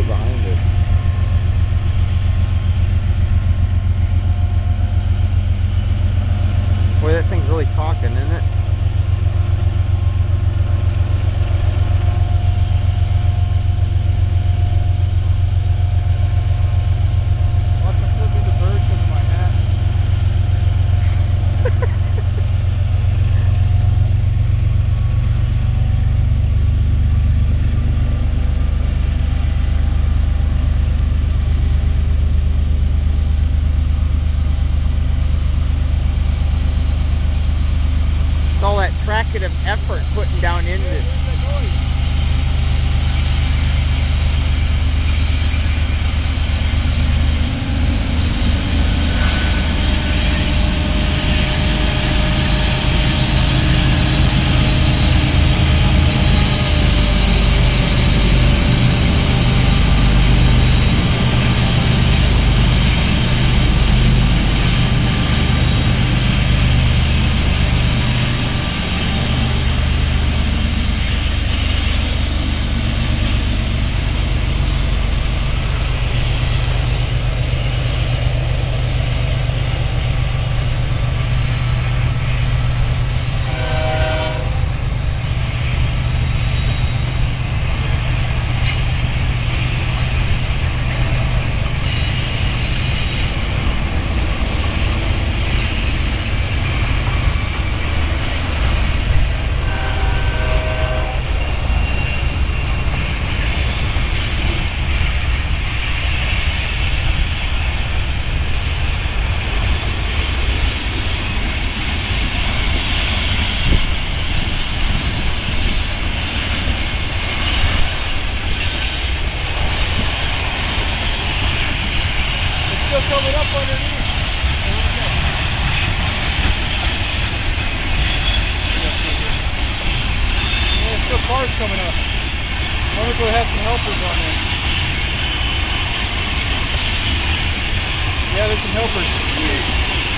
right behind it. In this.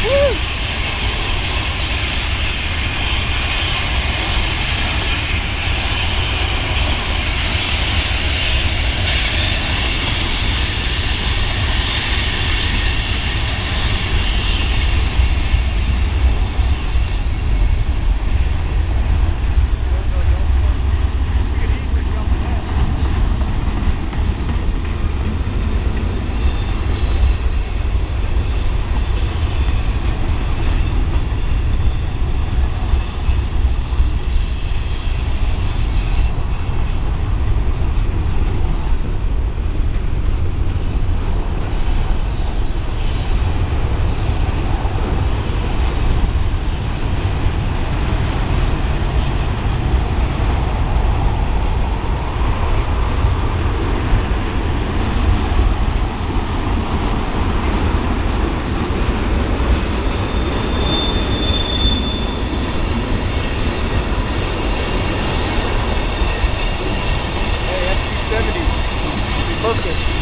Woo! Focus.